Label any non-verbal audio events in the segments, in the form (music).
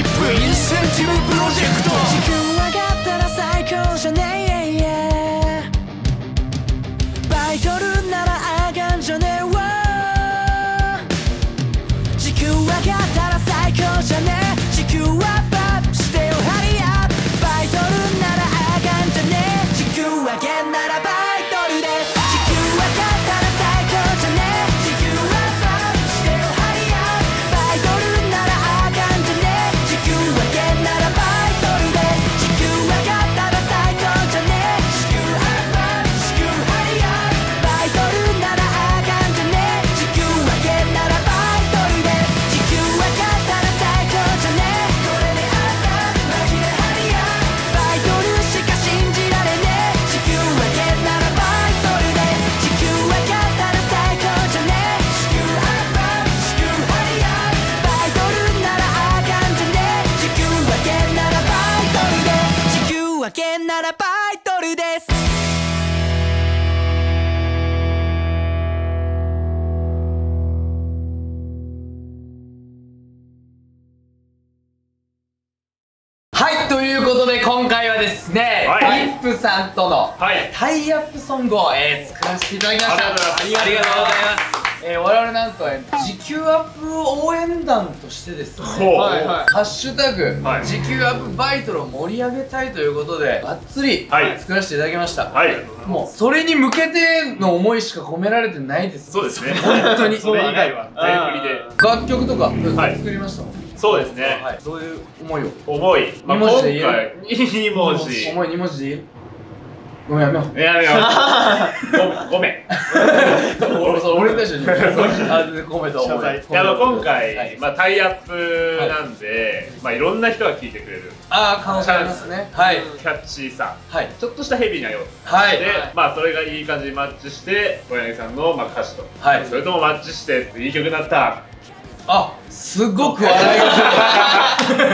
ップインセンティブプロジェクトはいということで今回はですね、はい。リップさんとのはい。タイアップソングを、えー作らせていただきました。ありがとうございますえー我々なんと、えー時給アップ応援団としてですねはいはい。ハッシュタグ、はい。時給アップバイトルを盛り上げたいということでがっつりはい。作らせていただきました、はい。もうそれに向けての思いしか込められてないです。そうですね。本当に。それ以外は全振りで。楽曲とかはい。作りました？もん、そうですね。はい、どういう思いを？重い。まあ二文字で言今え回。2文字。重い2文字でいいごめんやめよう。やめよう。(laughs) ごごめん。俺それ俺に対して言うあの今回、まあ、タイアップなんで、いまあ、いろんな人が聴いてくれる。ああ可能性ありますね。はいキャッチーさはい。ちょっとしたヘビーな要素はい。で、まあそれがいい感じにマッチして小柳さんの、まあ、歌詞と、はい。それともマッチしていい曲になった。あすごく笑いが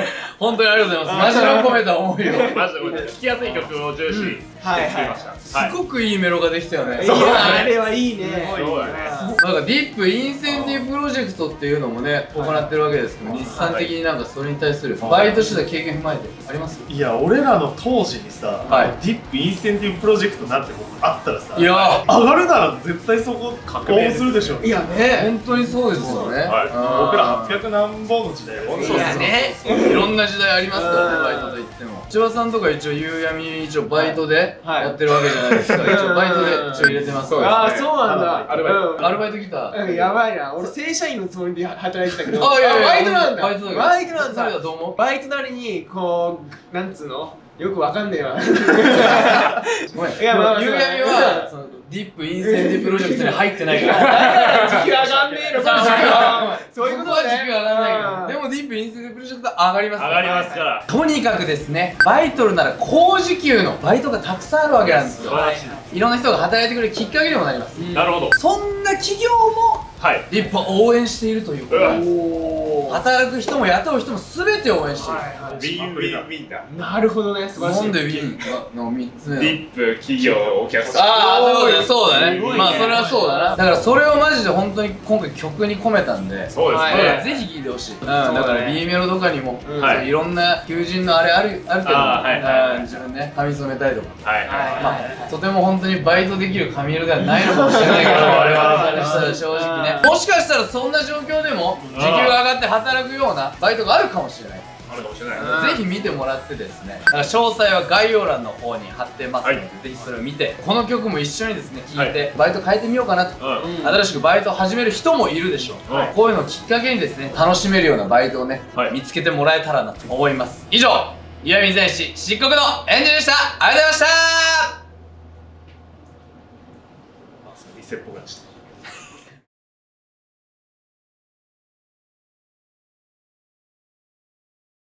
(laughs) 本当にありがとうございます。マジの込めた思いを。マジでこれ聴きやすい曲を重視して作りました、はいすごくいいメロができたよね。そうだねあれはいいね。そうだね。なんかディップインセンティブプロジェクトっていうのもね行ってるわけですけど日産的になんかそれに対するバイトしてた経験踏まえてあります？いや俺らの当時にさ、はい。ディップインセンティブプロジェクトなんてことあったらさいや上がるなら絶対そこ応募するでしょ。いやね。本当にそうですよね。僕ら800何本の時代本当そうですねいろんな時代ありますからねうん。バイトといっても。千葉さんとか一応夕闇一応バイトではい。やってるわけじゃないですか、一応バイトで一応入れてます。そうですねああそうなんだ。アルバイト。うん。アルバイト来た。うんやばいな。俺正社員のつもりで働いてたけど。あいやいやバイトなんだ。バイトなんそれだバイトなりにこうなんつうの？よくわかんねえわ。うごめん。いやまあまあ夕闇はそのディップインセンティブプロジェクトに入ってないから。時給上がんねえのかそういうことは時給上がらないディップインセンティブプロジェクトは上がります上がりますから。とにかくですねバイトルなら高時給のバイトがたくさんあるわけなんですよ。素晴らしいいろんな人が働いてくれるきっかけにもなります。なるほど。そんな企業もはい。立派応援しているという。ことで働く人も雇う人も全て応援している、ウィンウィンウィンだ。なるほどね。素晴らしい。なんでウィン？の3つ目ディップ企業お客さん。ああそういうことそうだね。すごいね。まあそれはそうだな。だからそれをマジで本当に今回曲に込めたんで。そうですこれはねぜひ聴い。てほしい、うん、だね。だから B メロとかにも、うんはい、いろんな求人のあれあるあるけどはいはい自分ね髪染めたりとか。はいまあ、とても本当にバイトできる髪色ではないのかもしれないけど (laughs) 我々からしたら正直ね。もしかしたらそんな状況でも時給が上がって働くようなバイトがあるかもしれないあるかもしれないぜひ見てもらってですねだから詳細は概要欄の方に貼ってますので、はい。ぜひそれを見てこの曲も一緒にですね聴いて、はい。バイト変えてみようかなと、うん。新しくバイトを始める人もいるでしょう、はい。こういうのをきっかけにですね楽しめるようなバイトをね、はい。見つけてもらえたらなと思います。以上岩見戦士漆黒のエンジェルでした。ありがとうございました